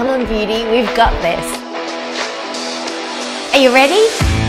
Come on, beauty, we've got this. Are you ready?